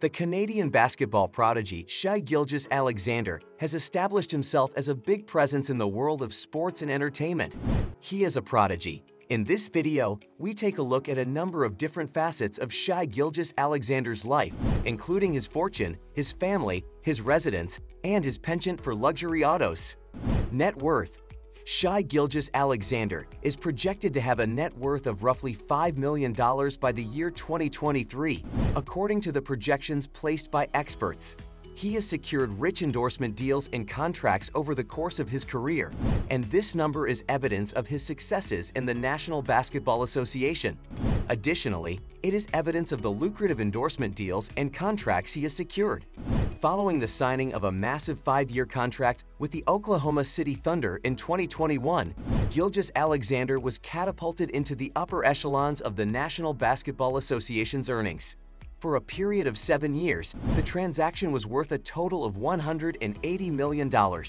The Canadian basketball prodigy Shai Gilgeous-Alexander has established himself as a big presence in the world of sports and entertainment. He is a prodigy. In this video, we take a look at a number of different facets of Shai Gilgeous-Alexander's life, including his fortune, his family, his residence, and his penchant for luxury autos. Net worth Shai Gilgeous-Alexander is projected to have a net worth of roughly $5 million by the year 2023, according to the projections placed by experts. He has secured rich endorsement deals and contracts over the course of his career, and this number is evidence of his successes in the National Basketball Association. Additionally, it is evidence of the lucrative endorsement deals and contracts he has secured. Following the signing of a massive five-year contract with the Oklahoma City Thunder in 2021, Gilgeous Alexander was catapulted into the upper echelons of the National Basketball Association's earnings. For a period of seven years, the transaction was worth a total of $180 million.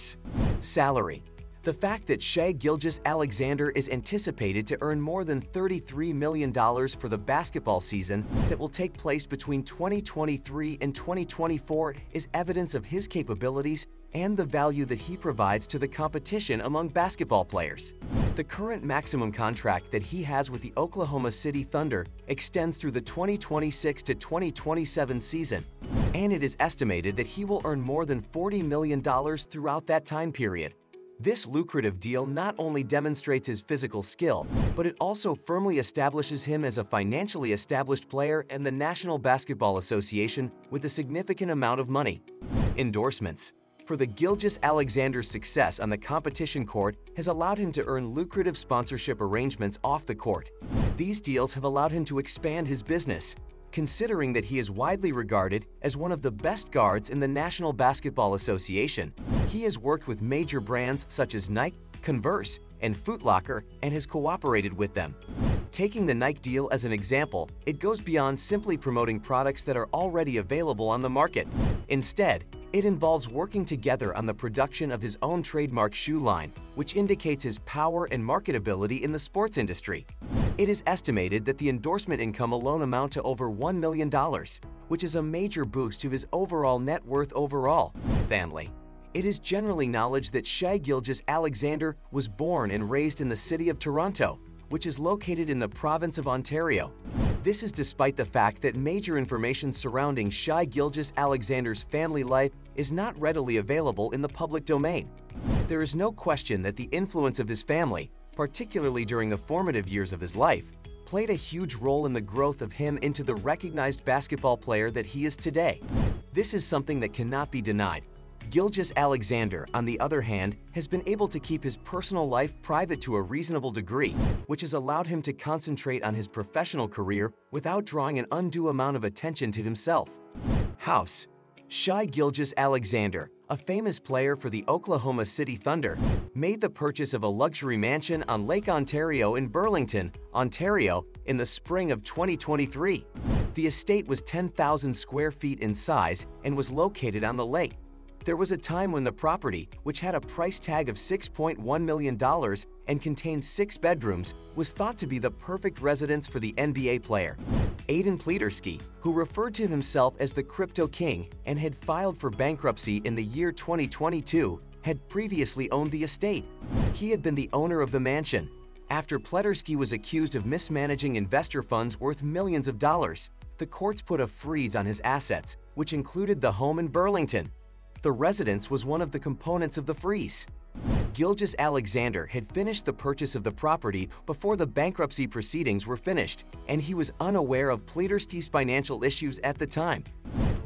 Salary the fact that Shai Gilgeous Alexander is anticipated to earn more than $33 million for the basketball season that will take place between 2023 and 2024 is evidence of his capabilities and the value that he provides to the competition among basketball players. The current maximum contract that he has with the Oklahoma City Thunder extends through the 2026 to 2027 season, and it is estimated that he will earn more than $40 million throughout that time period. This lucrative deal not only demonstrates his physical skill, but it also firmly establishes him as a financially established player and the National Basketball Association with a significant amount of money. Endorsements for the Gilgeous Alexander's success on the competition court has allowed him to earn lucrative sponsorship arrangements off the court. These deals have allowed him to expand his business, considering that he is widely regarded as one of the best guards in the National Basketball Association. He has worked with major brands such as Nike, Converse, and Foot Locker and has cooperated with them. Taking the Nike deal as an example, it goes beyond simply promoting products that are already available on the market. Instead, it involves working together on the production of his own trademark shoe line, which indicates his power and marketability in the sports industry. It is estimated that the endorsement income alone amount to over $1 million, which is a major boost to his overall net worth overall. Family it is generally knowledge that Shai Gilgeous-Alexander was born and raised in the city of Toronto, which is located in the province of Ontario. This is despite the fact that major information surrounding Shai Gilgeous-Alexander's family life is not readily available in the public domain. There is no question that the influence of his family, particularly during the formative years of his life, played a huge role in the growth of him into the recognized basketball player that he is today. This is something that cannot be denied, Gilgeous-Alexander, on the other hand, has been able to keep his personal life private to a reasonable degree, which has allowed him to concentrate on his professional career without drawing an undue amount of attention to himself. House Shai Gilgeous Alexander, a famous player for the Oklahoma City Thunder, made the purchase of a luxury mansion on Lake Ontario in Burlington, Ontario, in the spring of 2023. The estate was 10,000 square feet in size and was located on the lake, there was a time when the property, which had a price tag of $6.1 million and contained six bedrooms, was thought to be the perfect residence for the NBA player. Aiden Pleterski, who referred to himself as the Crypto King and had filed for bankruptcy in the year 2022, had previously owned the estate. He had been the owner of the mansion. After Pleterski was accused of mismanaging investor funds worth millions of dollars, the courts put a freeze on his assets, which included the home in Burlington, the residence was one of the components of the freeze. Gilgeous Alexander had finished the purchase of the property before the bankruptcy proceedings were finished, and he was unaware of Pleterski's financial issues at the time.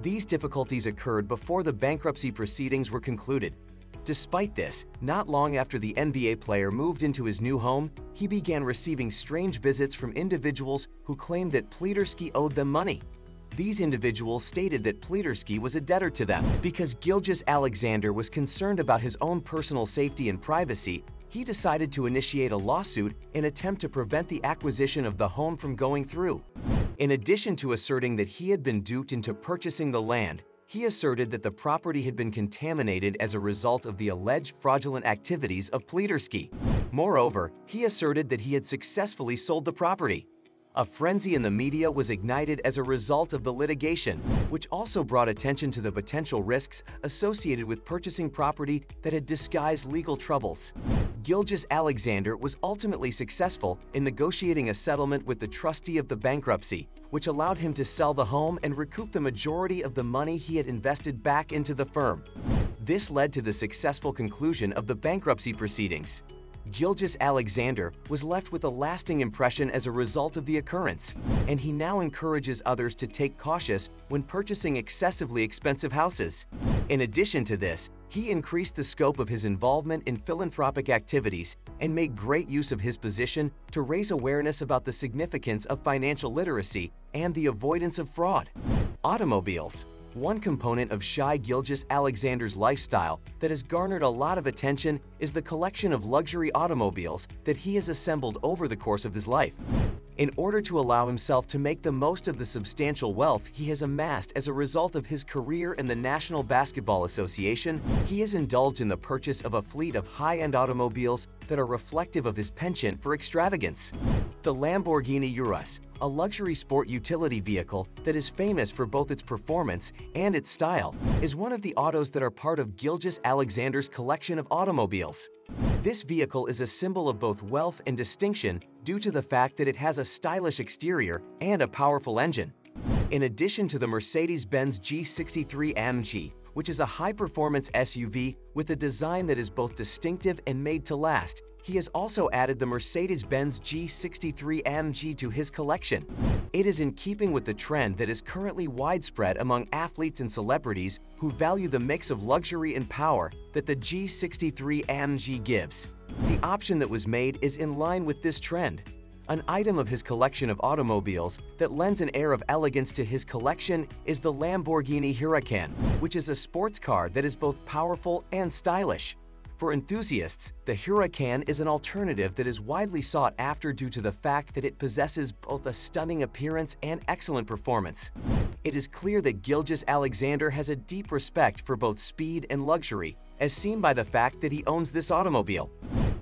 These difficulties occurred before the bankruptcy proceedings were concluded. Despite this, not long after the NBA player moved into his new home, he began receiving strange visits from individuals who claimed that Pleterski owed them money. These individuals stated that Pleterski was a debtor to them. Because Gilgeous Alexander was concerned about his own personal safety and privacy, he decided to initiate a lawsuit in attempt to prevent the acquisition of the home from going through. In addition to asserting that he had been duped into purchasing the land, he asserted that the property had been contaminated as a result of the alleged fraudulent activities of Pleterski. Moreover, he asserted that he had successfully sold the property. A frenzy in the media was ignited as a result of the litigation, which also brought attention to the potential risks associated with purchasing property that had disguised legal troubles. Gilgeous Alexander was ultimately successful in negotiating a settlement with the trustee of the bankruptcy, which allowed him to sell the home and recoup the majority of the money he had invested back into the firm. This led to the successful conclusion of the bankruptcy proceedings. Gilgeous Alexander was left with a lasting impression as a result of the occurrence, and he now encourages others to take cautious when purchasing excessively expensive houses. In addition to this, he increased the scope of his involvement in philanthropic activities and made great use of his position to raise awareness about the significance of financial literacy and the avoidance of fraud. Automobiles one component of Shai Gilgeous Alexander's lifestyle that has garnered a lot of attention is the collection of luxury automobiles that he has assembled over the course of his life. In order to allow himself to make the most of the substantial wealth he has amassed as a result of his career in the National Basketball Association, he has indulged in the purchase of a fleet of high-end automobiles that are reflective of his penchant for extravagance. The Lamborghini Urus, a luxury sport utility vehicle that is famous for both its performance and its style, is one of the autos that are part of Gilgeous Alexander's collection of automobiles. This vehicle is a symbol of both wealth and distinction due to the fact that it has a stylish exterior and a powerful engine. In addition to the Mercedes-Benz G63 AMG, which is a high-performance SUV with a design that is both distinctive and made to last, he has also added the Mercedes-Benz G63 AMG to his collection. It is in keeping with the trend that is currently widespread among athletes and celebrities who value the mix of luxury and power that the G63 AMG gives. The option that was made is in line with this trend. An item of his collection of automobiles that lends an air of elegance to his collection is the Lamborghini Huracan, which is a sports car that is both powerful and stylish. For enthusiasts, the Huracan is an alternative that is widely sought after due to the fact that it possesses both a stunning appearance and excellent performance. It is clear that Gilgeous Alexander has a deep respect for both speed and luxury, as seen by the fact that he owns this automobile.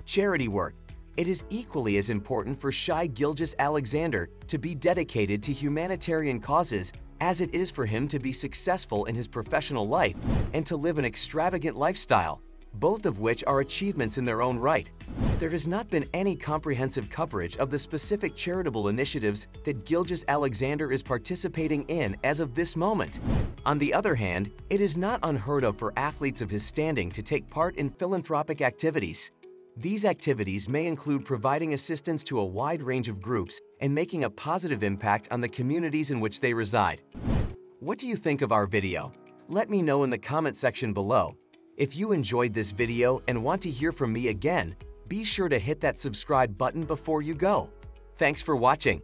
Charity work it is equally as important for Shai Gilgeous Alexander to be dedicated to humanitarian causes as it is for him to be successful in his professional life and to live an extravagant lifestyle both of which are achievements in their own right. There has not been any comprehensive coverage of the specific charitable initiatives that Gilgeous Alexander is participating in as of this moment. On the other hand, it is not unheard of for athletes of his standing to take part in philanthropic activities. These activities may include providing assistance to a wide range of groups and making a positive impact on the communities in which they reside. What do you think of our video? Let me know in the comment section below if you enjoyed this video and want to hear from me again, be sure to hit that subscribe button before you go. Thanks for watching.